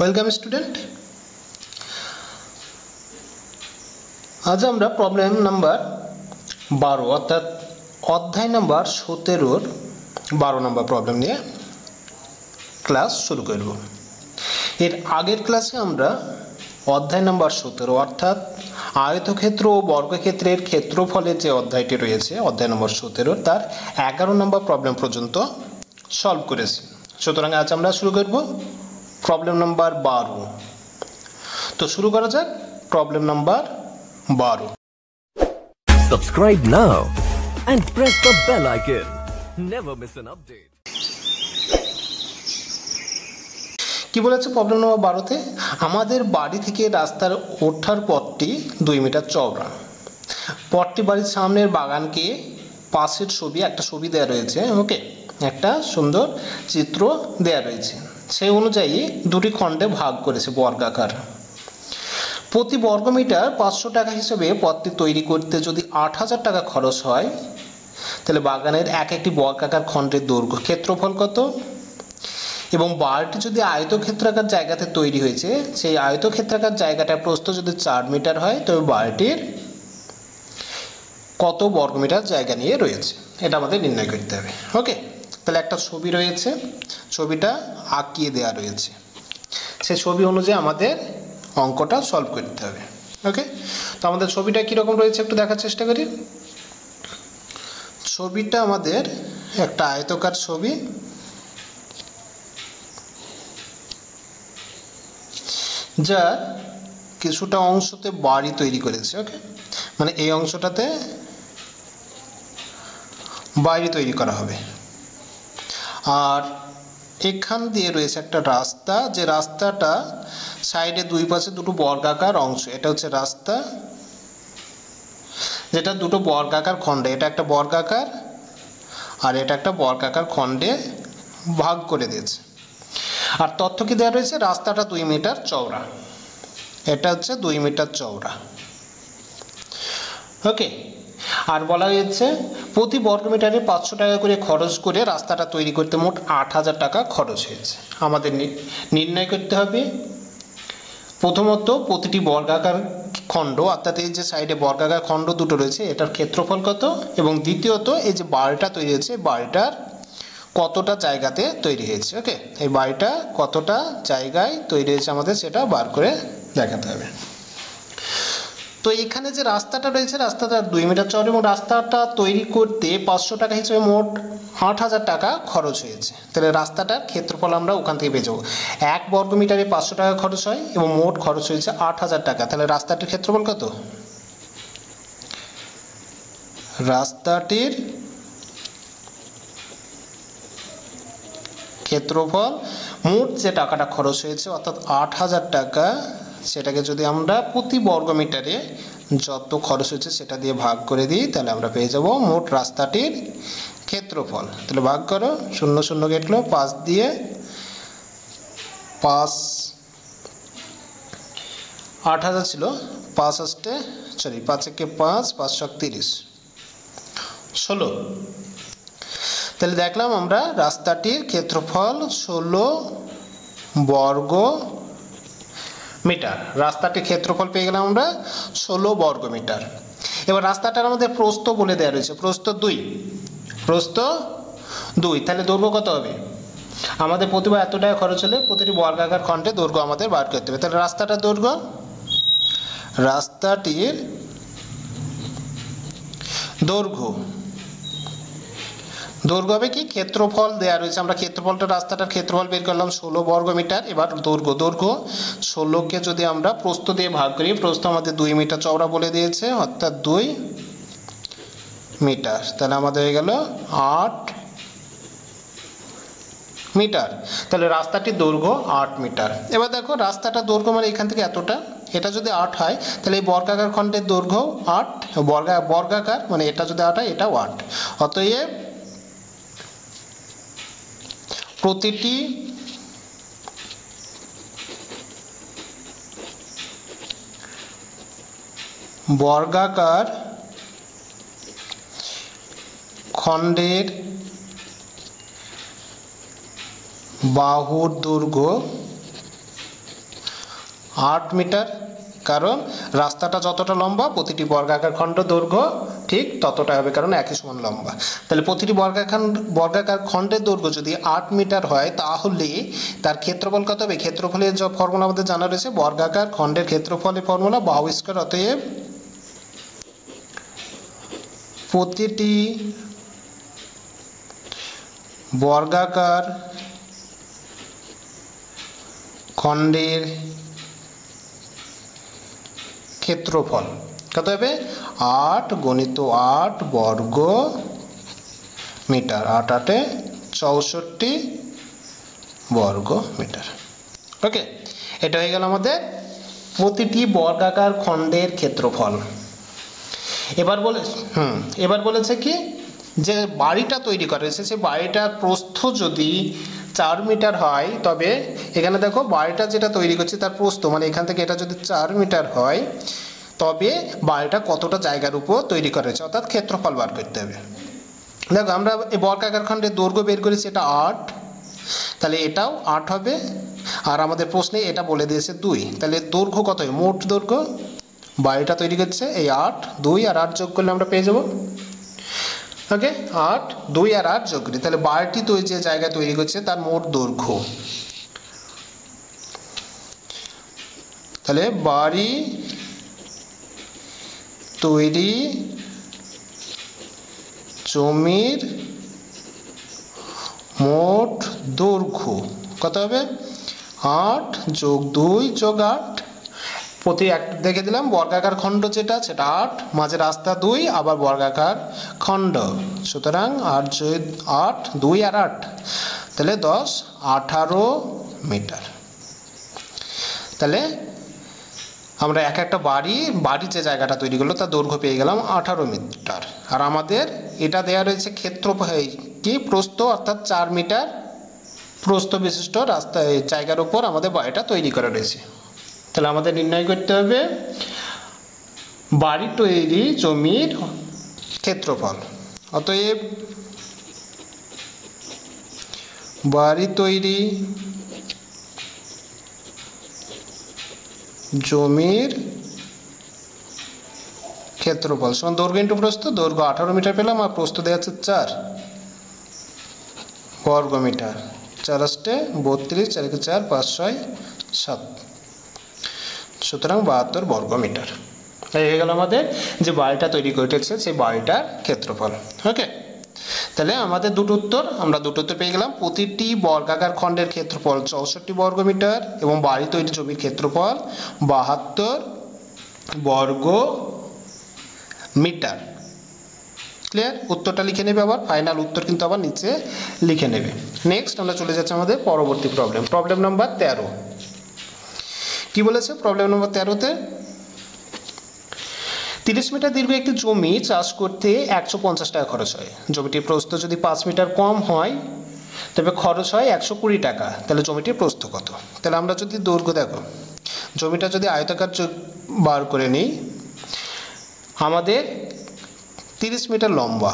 Welcome student আজ আমরা problem number বারো, অর্থাৎ অধ্যায় নাম্বার সতেরোর বারো নম্বর প্রবলেম নিয়ে ক্লাস শুরু করব। এর আগের ক্লাসে আমরা অধ্যায় নাম্বার সতেরো, অর্থাৎ আয়তক্ষেত্র ও বর্গক্ষেত্রের ক্ষেত্রফলের যে অধ্যায়টি রয়েছে, অধ্যায় নম্বর সতেরো তার এগারো নম্বর প্রবলেম পর্যন্ত সলভ করেছি। সুতরাং আজ আমরা শুরু করব। প্রবলেম নাম্বার বারো। তো শুরু করা যাক প্রবলেম নাম্বার বারো। Subscribe now and press the bell icon. Never miss an update. কি বলেছে প্রবলেম নম্বর বারোতে? আমাদের বাড়ি থেকে রাস্তার ওঠার পথটি দুই মিটার চওড়া। পথটি বাড়ির সামনের বাগানকে পাশের ছবি একটা ছবি দেওয়া রয়েছে ওকে একটা সুন্দর চিত্র দেওয়া রয়েছে। সেই অনুযায়ী দুটি খণ্ডে ভাগ করেছে বর্গাকার। প্রতি বর্গমিটার পাঁচশো টাকা হিসেবে পথটি তৈরি করতে যদি আট হাজার টাকা খরচ হয়, তাহলে বাগানের এক একটি বর্গাকার খণ্ডের দৈর্ঘ্য ক্ষেত্রফল কত? এবং বারটি যদি আয়তক্ষেত্রাকার জায়গাতে তৈরি হয়েছে, সেই আয়তক্ষেত্রাকার জায়গাটার প্রস্থ যদি চার মিটার হয়, তবে বারটির কত বর্গমিটার জায়গা নিয়ে রয়েছে? এটা আমাদের নির্ণয় করতে হবে। ওকে? তাহলে একটা ছবি রয়েছে, ছবিটা আঁকিয়ে দেওয়া রয়েছে। সেই ছবি অনুযায়ী আমাদের অঙ্কটা সলভ করতে হবে। ওকে তো আমাদের ছবিটা কীরকম রয়েছে একটু দেখার চেষ্টা করি। ছবিটা আমাদের একটা আয়তকার ছবি। যা কিছুটা অংশতে বাড়ি তৈরি করেছে ওকে মানে এই অংশটাতে বাড়ি তৈরি করা হবে। আর এখান দিয়ে রয়েছে একটা রাস্তা। যে রাস্তাটা সাইডে দুই পাশে দুটো বর্গাকার অংশ, এটা হচ্ছে রাস্তা। যেটা দুটো বর্গাকার খণ্ডে, এটা একটা বর্গাকার আর এটা একটা বর্গাকার খণ্ডে ভাগ করে দিয়েছে। আর তথ্য কি দেওয়া রয়েছে? রাস্তাটা দুই মিটার চওড়া। এটা হচ্ছে দুই মিটার চওড়া। ওকে আর বলা হয়েছে, প্রতি বর্গমিটারে পাঁচশো টাকা করে খরচ করে রাস্তাটা তৈরি করতে মোট আট হাজার টাকা খরচ হয়েছে। আমাদের নির্ণয় করতে হবে। প্রথমত, প্রতিটি বর্গাকার খণ্ড, অর্থাৎ এই যে সাইডে বর্গাকার খণ্ড দুটো রয়েছে, এটার ক্ষেত্রফল কত? এবং দ্বিতীয়ত, এই যে বাড়িটা তৈরি হয়েছে বাড়িটার কতটা জায়গাতে তৈরি হয়েছে ওকে এই বাড়িটা কতটা জায়গায় তৈরি হয়েছে আমাদের সেটা বার করে দেখাতে হবে। তো এখানে যে রাস্তাটা রয়েছে, রাস্তাটা দুই মিটার চওড়া এবং রাস্তাটা তৈরি করতে পাঁচশো টাকা হিসেবে মোট আট হাজার টাকা খরচ হয়েছে। তাহলে রাস্তাটার ক্ষেত্রফল আমরা ওখান থেকে পেয়ে যাব। এক বর্গ মিটারে পাঁচশো টাকা খরচ হয় এবং মোট খরচ হয়েছে আট হাজার টাকা। তাহলে রাস্তাটির ক্ষেত্রফল কত? রাস্তাটির ক্ষেত্রফল মোট যে টাকাটা খরচ হয়েছে, অর্থাৎ আট হাজার টাকা সেটাকে যদি আমরা প্রতি বর্গমিটারে যত খরচ হচ্ছে সেটা দিয়ে ভাগ করে দিই, তাহলে আমরা পেয়ে যাব মোট রাস্তাটির ক্ষেত্রফল। তাহলে ভাগ করো, শূন্য শূন্য কেটলো, পাঁচ দিয়ে পাঁচ, আট হাজার ছিল, পাঁচ আসতে সরি পাঁচ একে পাঁচ পাঁচ শক তিরিশ। ষোলো। তাহলে দেখলাম আমরা রাস্তাটির ক্ষেত্রফল ষোলো বর্গ মিটার। রাস্তাটির ক্ষেত্রফল পেয়ে গেলাম আমরা ষোলো বর্গ মিটার। এবার রাস্তাটার আমাদের প্রস্থ বলে দেওয়া রয়েছে, প্রস্থ দুই। প্রস্থ দুই, তাহলে দৈর্ঘ্য কত হবে? আমাদের প্রতিবার এত টাকা খরচ হলে প্রতিটি বর্গাকার খণ্ডে দৈর্ঘ্য আমাদের বার করতে হবে। তাহলে রাস্তাটার দৈর্ঘ্য? রাস্তাটির দৈর্ঘ্য দৈর্ঘ্য হবে কি ক্ষেত্রফল দেওয়া রয়েছে? আমরা ক্ষেত্রফলটা, রাস্তাটার ক্ষেত্রফল বের করলাম ষোলো বর্গ মিটার এবার দৈর্ঘ্য দৈর্ঘ্য ষোলোকে যদি আমরা প্রস্থ দিয়ে ভাগ করি, প্রস্থ আমাদের দুই মিটার চওড়া বলে দিয়েছে, অর্থাৎ দুই মিটার। তাহলে আমাদের হয়ে গেল আট মিটার। তাহলে রাস্তাটির দৈর্ঘ্য আট মিটার। এবার দেখো, রাস্তাটা দৈর্ঘ্য মানে এখান থেকে এতটা। এটা যদি আট হয়, তাহলে এই বর্গাকার খণ্ডের দৈর্ঘ্য আট, বর্গা, বর্গাকার মানে এটা যদি আট হয়, এটাও আট। অতএব প্রতিটি বর্গাকার খণ্ডের বাহুর দৈর্ঘ্য আট মিটার, কারণ রাস্তাটা যতটা লম্বা, প্রতিটি বর্গাকার খণ্ড দৈর্ঘ্য ঠিক ততটা হবে, কারণ একই সমান লম্বা। তাহলে প্রতিটি বর্গাকার বর্গাকার খণ্ডের দৈর্ঘ্য যদি আট মিটার হয়, তাহলে তার ক্ষেত্রফল কত হবে? ক্ষেত্রফলের যে ফর্মুলা আমাদের জানা রয়েছে, বর্গাকার খণ্ডের ক্ষেত্রফলের ফর্মুলা বাহু স্কোয়ার অতএব প্রতিটি বর্গাকার খণ্ডের ক্ষেত্রফল কত হবে? আট গণিত আট বর্গ মিটার। আট আটে চৌষট্টি বর্গ মিটার। ওকে, এটা হয়ে গেল আমাদের প্রতিটি বর্গাকার খণ্ডের ক্ষেত্রফল। এবার বলে, হুম, এবার বলেছে কি? যে বাড়িটা তৈরি করা হয়েছে সেই বাড়িটার প্রস্থ যদি চার মিটার হয়, তবে এখানে দেখো বাড়িটা যেটা তৈরি করছে তার প্রস্থ মানে এখান থেকে এটা যদি চার মিটার হয় তবে বাড়িটা কতটা জায়গার উপর তৈরি করা হয়েছে অর্থাৎ ক্ষেত্রফল বার করতে হবে। দেখো, আমরা এই বর্গাকার খণ্ডের দৈর্ঘ্য বের করেছি, এটা আট। তাহলে এটাও আট হবে। আর আমাদের প্রশ্নে এটা বলে দিয়েছে দুই। তাহলে দৈর্ঘ্য কত মোট দৈর্ঘ্য। বাড়িটা তৈরি করছে এই আট, দুই আর আট যোগ করলে আমরা পেয়ে যাব। ওকে, আট, দুই আর আট যোগ করি। তাহলে বাড়িটি তৈরি যে জায়গায় তৈরি করছে, তার মোট দৈর্ঘ্য। তাহলে বাড়ি তৈরি জমির মোট দৈর্ঘ্য কত হবে? আট যোগ দুই যোগ আট। প্রতি এক দেখে দিলাম, বর্গাকার খণ্ড যেটা, সেটা আট। মাঝে রাস্তা দুই, আবার বর্গাকার খণ্ড। সুতরাং আট যোগ আট, দুই আর আট। তাহলে দশ, আঠারো মিটার। তাহলে আমরা এক একটা বাড়ি, বাড়ির যে জায়গাটা তৈরি করল তার দৈর্ঘ্য পেয়ে গেলাম আঠারো মিটার। আর আমাদের এটা দেওয়া রয়েছে ক্ষেত্র কি? প্রস্থ অর্থাৎ চার মিটার প্রস্থ বিশিষ্ট রাস্তা জায়গার উপর আমাদের বাড়িটা তৈরি করা রয়েছে। তাহলে আমাদের নির্ণয় করতে হবে, বাড়ি তৈরি জমির ক্ষেত্রফল। অতএব বাড়ি তৈরি জমির ক্ষেত্রফল। সমান দৈর্ঘ্য ইন্টু প্রস্থ, দৈর্ঘ্য আঠারো মিটার পেলাম আর প্রস্থ দেওয়া যাচ্ছে চার বর্গ মিটার চার আসতে বত্রিশ চারিকে চার, পাঁচ, ছয়, সাত। সুতরাং বাহাত্তর বর্গ মিটার হয়ে গেল আমাদের যে বাড়িটা তৈরি করেছে সেই বাড়িটার ক্ষেত্রফল। ওকে? তাহলে আমাদের দুটো উত্তর, আমরা দুটো উত্তর পেয়ে গেলাম। প্রতিটি বর্গাকার খণ্ডের ক্ষেত্রফল চৌষট্টি বর্গ মিটার এবং বাড়ি তৈরি জমির ক্ষেত্রফল বাহাত্তর বর্গ মিটার ক্লিয়ার উত্তরটা লিখে নেবে আবার ফাইনাল উত্তর কিন্তু আবার নিচে লিখে নেবে। নেক্সট আমরা চলে যাচ্ছি আমাদের পরবর্তী প্রবলেম প্রবলেম নাম্বার তেরো। কি বলেছে প্রবলেম নম্বর তেরোতে? তিরিশ মিটার দীর্ঘ একটি জমি চাষ করতে একশো পঞ্চাশ টাকা খরচ হয়। জমিটির প্রস্থ যদি পাঁচ মিটার কম হয়, তবে খরচ হয় একশো কুড়ি টাকা। তাহলে জমিটির প্রস্থ কত? তাহলে আমরা যদি দৈর্ঘ্য দেখো, জমিটা যদি আয়তাকার বার করে নিই, আমাদের তিরিশ মিটার লম্বা।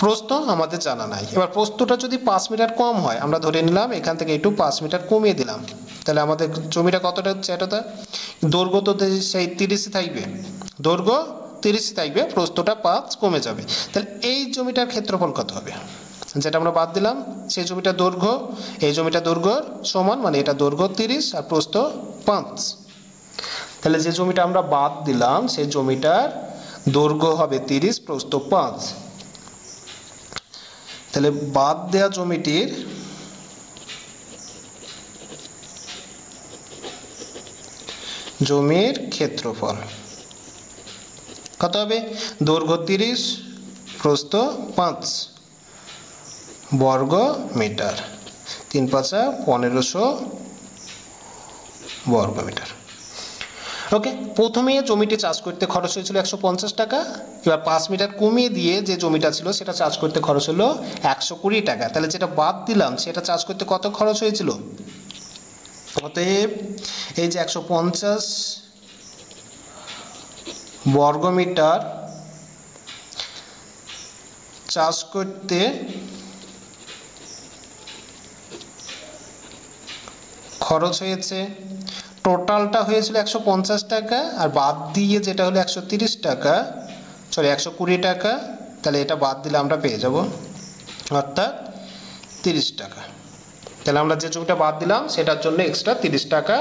প্রস্থ আমাদের জানা নাই। এবার প্রস্থটা যদি পাঁচ মিটার কম হয়, আমরা ধরে নিলাম এখান থেকে একটু পাঁচ মিটার কমিয়ে দিলাম। তাহলে আমাদের জমিটা কতটা হচ্ছে এটাতে দৈর্ঘ্য তো সেই তিরিশে থাকবে। দৈর্ঘ্য তিরিশই থাকবে, প্রস্থটা পাঁচ কমে যাবে। তাহলে এই জমিটার ক্ষেত্রফল কত হবে? যেটা আমরা বাদ দিলাম, সেই জমিটা দৈর্ঘ্য, এই জমিটা দৈর্ঘ্য সমান মানে এটা দৈর্ঘ্য তিরিশ আর প্রস্ত পাঁচ। তাহলে যে জমিটা আমরা বাদ দিলাম, সেই জমিটার দৈর্ঘ্য হবে তিরিশ প্রস্ত পাঁচ। তাহলে বাদ দেওয়া জমিটির জমির ক্ষেত্রফল। কত হবে? দৈর্ঘ্য তিরিশ, প্রস্থ পাঁচ বর্গ মিটার। তিন পাঁচা পনেরোশো বর্গ মিটার। ওকে, প্রথমে জমিটি চাষ করতে খরচ হয়েছিল একশো পঞ্চাশ টাকা। এবার পাঁচ মিটার কমিয়ে দিয়ে যে জমিটা ছিল, সেটা চাষ করতে খরচ হলো একশো কুড়ি টাকা। তাহলে যেটা বাদ দিলাম, সেটা চাষ করতে কত খরচ হয়েছিল? অতএব এই যে একশো পঞ্চাশ বর্গমিটার চাষ করতে খরচ হয়েছে। টোটালটা হয়েছিল একশো পঞ্চাশ টাকা আর বাদ দিয়ে যেটা হলো একশো তিরিশ টাকা সরি একশো কুড়ি টাকা, তাহলে এটা বাদ দিলে আমরা পেয়ে যাব। অর্থাৎ তিরিশ টাকা। তাহলে আমরা যে জমিটা বাদ দিলাম, সেটার জন্য এক্সট্রা তিরিশ টাকা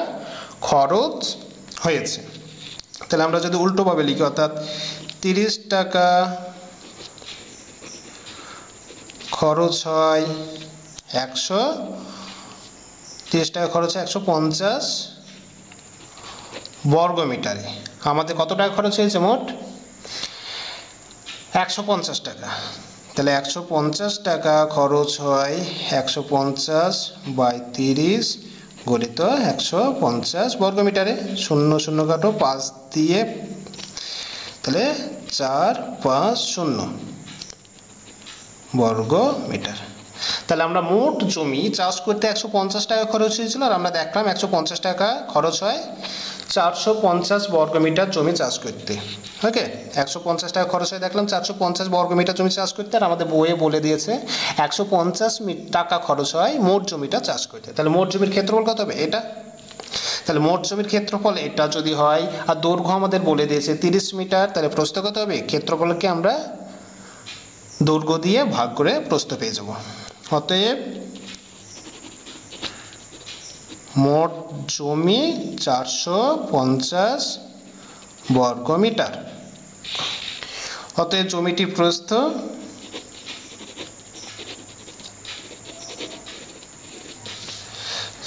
খরচ হয়েছে। তাহলে আমরা যদি উল্টোভাবে লিখি, অর্থাৎ তিরিশ টাকা খরচ হয় একশো, তিরিশ টাকা খরচ হয় একশো পঞ্চাশ বর্গ মিটারে আমাদের কত টাকা খরচ হয়েছে মোট? একশো পঞ্চাশ টাকা। তাহলে একশো পঞ্চাশ টাকা খরচ হয় একশো পঞ্চাশ বাই তিরিশ গণিত একশো পঞ্চাশ বর্গ মিটারে শূন্য শূন্য কাটো পাঁচ দিয়ে, তাহলে চার পাঁচ শূন্য বর্গ মিটার তাহলে আমরা মোট জমি চাষ করতে একশো পঞ্চাশ টাকা খরচ হয়েছিল আর আমরা দেখলাম একশো পঞ্চাশ টাকা খরচ হয়। চারশো পঞ্চাশ বর্গমিটার জমি চাষ করতে। ওকে? একশো পঞ্চাশ টাকা খরচ হয় দেখলাম চারশো পঞ্চাশ বর্গমিটার জমি চাষ করতে, আর আমাদের বইয়ে বলে দিয়েছে একশো পঞ্চাশ টাকা খরচ হয় মোট জমিটা চাষ করতে। তাহলে মোট জমির ক্ষেত্রফল কত হবে? এটা। তাহলে মোট জমির ক্ষেত্রফল এটা যদি হয়, আর দৈর্ঘ্য আমাদের বলে দিয়েছে তিরিশ মিটার, তাহলে প্রস্থ কত হবে? ক্ষেত্রফলকে আমরা দৈর্ঘ্য দিয়ে ভাগ করে প্রস্থ পেয়ে যাব। অতএব মোট জমি চারশো পঞ্চাশ বর্গ মিটার। অতএব জমিটির প্রস্থ।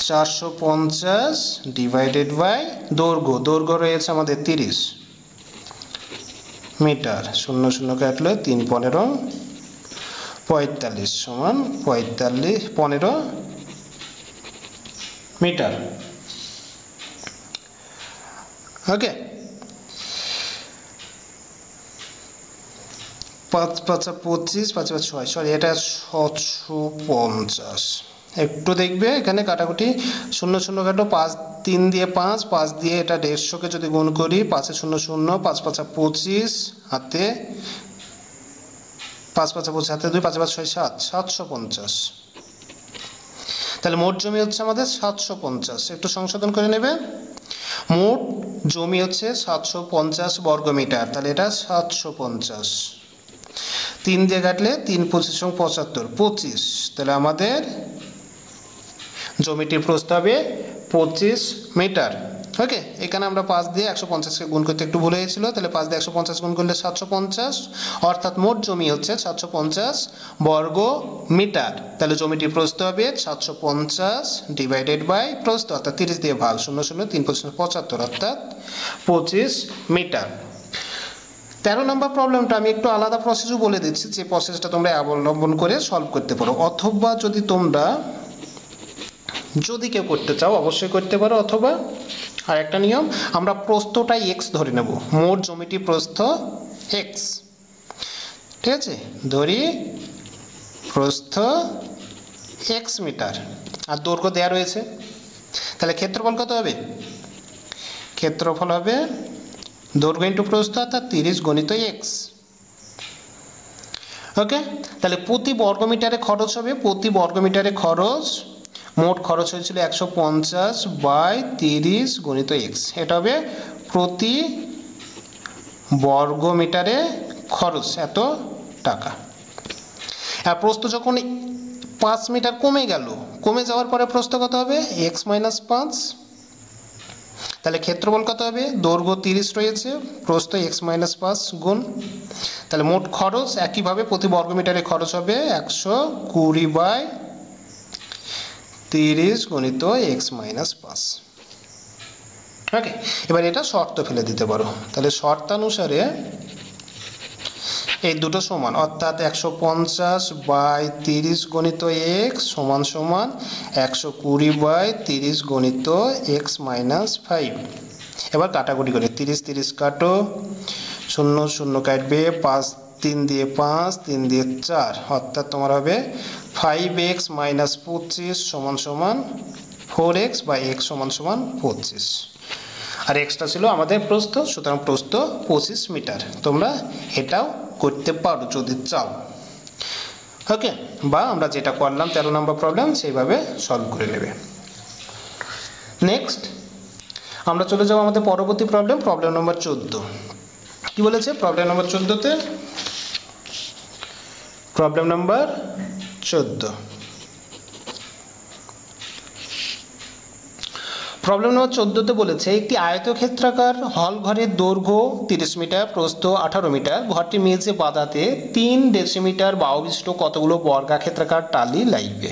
চারশো পঞ্চাশ ডিভাইডেড বাই দৈর্ঘ্য। দৈর্ঘ্য রয়েছে আমাদের তিরিশ মিটার। শূন্য শূন্য কাটলে তিন পনেরো পঁয়তাল্লিশ সমান পঁয়তাল্লিশ পনেরো মিটার। ওকে। পাঁচ, পাঁচা পঁচিশ, পাঁচ পাঁচ, ছয়, সরি, এটা ছশো পঞ্চাশ। একটু দেখবে এখানে কাটাকুটি শূন্য শূন্য কাটো, পাঁচ, তিন দিয়ে পাঁচ পাঁচ দিয়ে এটা দেড়শোকে যদি গুণ করি, পাঁচে শূন্য শূন্য, পাঁচ, পাঁচা পঁচিশ, হাতে, পাঁচ, পাঁচা পঁচিশ, হাতে দুই, পাঁচ পাঁচ, ছয়, সাত, সাতশো পঞ্চাশ। তাহলে মোট জমি হচ্ছে আমাদের সাতশো পঞ্চাশ। একটু সংশোধন করে নেবে। মোট জমি হচ্ছে সাতশো পঞ্চাশ বর্গ মিটার, তাহলে এটা সাতশো পঞ্চাশ। তিন দিয়ে কাটলে তিন পঁচিশ পঁচাত্তর, পঁচিশ। তাহলে আমাদের জমিটির প্রস্তাবে পঁচিশ মিটার। ওকে, এখানে আমরা পাঁচ দিয়ে একশো পঞ্চাশকে গুণ করতে একটু ভুলে গেছিল, তাহলে পাঁচ দিয়ে একশো পঞ্চাশ গুণ করলে সাতশো পঞ্চাশ, অর্থাৎ মোট জমি হচ্ছে সাতশো পঞ্চাশ বর্গ মিটার। তাহলে জমিটির প্রস্থ হবে সাতশো পঞ্চাশ ডিভাইডেড বাই প্রস্থ, অর্থাৎ তিরিশ দিয়ে ভাগ শূন্য শূন্য তিন পঁচিশ পঁচাত্তর, অর্থাৎ পঁচিশ মিটার। তেরো নম্বর প্রবলেমটা আমি একটু আলাদা প্রসেসও বলে দিচ্ছি, যে প্রসেসটা তোমরা অবলম্বন করে সলভ করতে পারো। অথবা যদি তোমরা, যদি কেউ করতে চাও, অবশ্যই করতে পারো, অথবা আর একটা নিয়ম, আমরা প্রস্থটাই এক্স ধরে নেব। মোট জমিটি প্রস্থ এক্স ঠিক আছে? ধরি প্রস্থ এক্স মিটার। আর দৈর্ঘ্য দেওয়া রয়েছে। তাহলে ক্ষেত্রফল কত হবে? ক্ষেত্রফল হবে দৈর্ঘ্য ইন্টু প্রস্থ, অর্থাৎ তিরিশ গণিত এক্স ওকে? তাহলে প্রতি বর্গমিটারে খরচ হবে, প্রতি বর্গমিটারে খরচ মোট খরচ হয়েছিল একশো পঞ্চাশ বাই তিরিশ গণিত এক্স এটা হবে প্রতি বর্গমিটারে খরচ, এত টাকা। আর প্রস্থ যখন পাঁচ মিটার কমে গেল, কমে যাওয়ার পরে প্রস্থ কত হবে? এক্স মাইনাস পাঁচ। তাহলে ক্ষেত্রফল কত হবে? দৈর্ঘ্য তিরিশ রয়েছে, প্রস্থ এক্স মাইনাস পাঁচ গুণ। তাহলে মোট খরচ একইভাবে প্রতি বর্গমিটারে খরচ হবে একশো কুড়ি বাই তিরিশ গণিত এক্স মাইনাস পাঁচ। ওকে এবার এটা শর্ত ফেলে দিতে পারো। তাহলে শর্তানুসারে এই দুটো সমান, অর্থাৎ একশো পঞ্চাশ বাই তিরিশ গণিত এক্স সমান সমান একশো কুড়ি বাই তিরিশ গণিত এক্স মাইনাস ফাইভ। এবার কাটাকুটি করে, তিরিশ তিরিশ কাটো, শূন্য শূন্য কাটবে, পাঁচ তিন দিয়ে পাঁচ, তিন দিয়ে চার, অর্থাৎ তোমার হবে ফাইভ এক্স মাইনাস পঁচিশ সমান সমান ফোর এক্স বা এক্স সমান সমান পঁচিশ। আর এক্সটা ছিল আমাদের প্রস্থ, সুতরাং প্রস্থ পঁচিশ মিটার। তোমরা এটাও করতে পারো যদি চাও। ওকে বা আমরা যেটা করলাম, তেরো নম্বর প্রবলেম সেইভাবে সলভ করে নেবে। নেক্সট আমরা চলে যাব আমাদের পরবর্তী প্রবলেম প্রবলেম নম্বর চোদ্দ। কি বলেছে? প্রবলেম নম্বর চোদ্দোতে? প্রবলেম নাম্বার চোদ্দ। প্রবলেম নম্বর চোদ্দোতে বলেছে, একটি আয়তক্ষেত্রাকার হল ঘরের দৈর্ঘ্য তিরিশ মিটার, প্রস্থ আঠারো মিটার, ঘরটি মেঝে বাঁধাতে তিন ডেসিমিটার বাউবিষ্ট কতগুলো বর্গাক্ষেত্রাকার টালি লাগবে।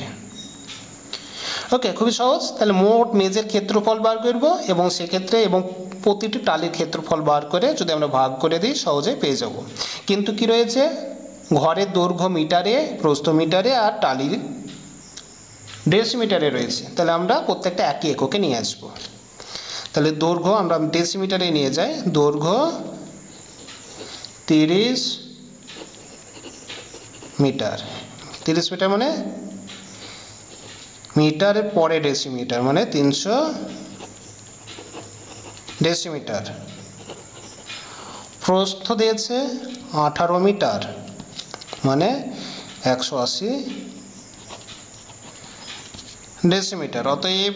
ওকে খুবই সহজ। তাহলে মোট মেজের ক্ষেত্রফল বার করব এবং সেক্ষেত্রে এবং প্রতিটি টালির ক্ষেত্রফল বার করে যদি আমরা ভাগ করে দিই সহজে পেয়ে যাব। কিন্তু কি রয়েছে? ঘরের দৈর্ঘ্য মিটারে, প্রস্থ মিটারে আর টালির ডেসিমিটারে রয়েছে। তাহলে আমরা প্রত্যেকটা একই এককে নিয়ে আসব। তাহলে দৈর্ঘ্য আমরা ডেসিমিটারে নিয়ে যাই। দৈর্ঘ্য তিরিশ মিটার। তিরিশ মিটার মানে মিটারের পরে ডেসিমিটার মানে তিনশো ডেসিমিটার। প্রস্থ দিয়েছে আঠারো মিটার। মানে একশো আশি ডেসিমিটার অতএব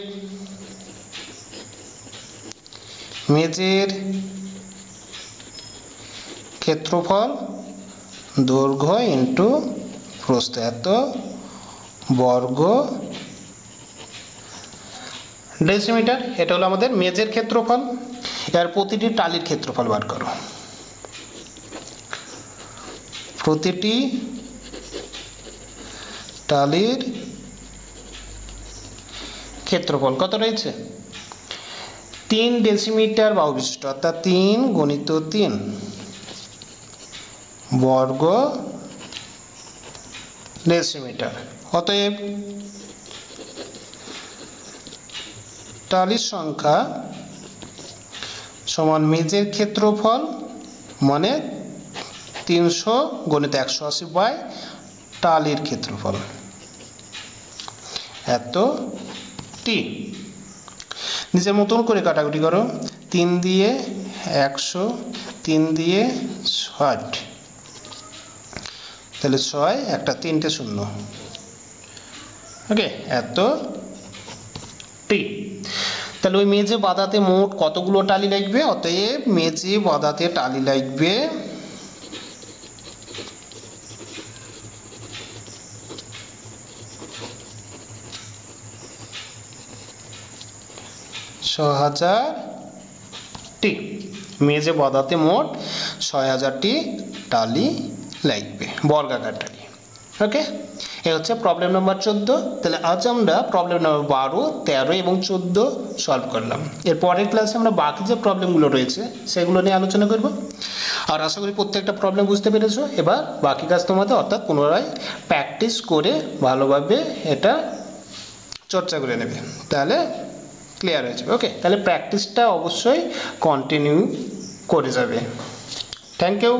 মেজের ক্ষেত্রফল দৈর্ঘ্য ইন্টু প্রস্থ এত বর্গ ডেসিমিটার এটা হলো আমাদের মেজের ক্ষেত্রফল। এর প্রতিটি টালির ক্ষেত্রফল বার করো। প্রতিটি টালির ক্ষেত্রফল কত রয়েছে? তিন ডেসিমিটার বাহু বিশিষ্ট অর্থাৎ তিন গণিত তিন বর্গ ডেসিমিটার। অতএব টালির সংখ্যা সমান মেজের ক্ষেত্রফল মানে তিনশো গণিত একশো আশি বাই টালির ক্ষেত্রফল। এত টি নিজের মতন করে কাটাকুটি করো। তিন দিয়ে একশো, তিন দিয়ে ষাট। তাহলে ছয়, একটা তিনটে শূন্য। ওকে, এত টি তাহলে ওই মেজে বাঁধাতে মোট কতগুলো টালি লাগবে? অতএব মেজে বাঁধাতে টালি লাগবে ছ হাজারটি মেজে বাঁধাতে মোট ছয় হাজারটি টালি লাগবে, বর্গাকার টালি। ওকে? এ হচ্ছে প্রবলেম নাম্বার চোদ্দ। তাহলে আজ আমরা প্রবলেম নাম্বার বারো, তেরো এবং চোদ্দ সলভ করলাম। এর পরের ক্লাসে আমরা বাকি যে প্রবলেমগুলো রয়েছে, সেগুলো নিয়ে আলোচনা করব। আর আশা করি প্রত্যেকটা প্রবলেম বুঝতে পেরেছ। এবার বাকি কাজ তোমাদের অর্থাৎ পুনরায় প্র্যাকটিস করে ভালোভাবে এটা চর্চা করে নেবে। তাহলে ক্লিয়ার হয়ে যাবে। ওকে তাহলে প্র্যাকটিসটা অবশ্যই কন্টিনিউ করে যাবে। Thank you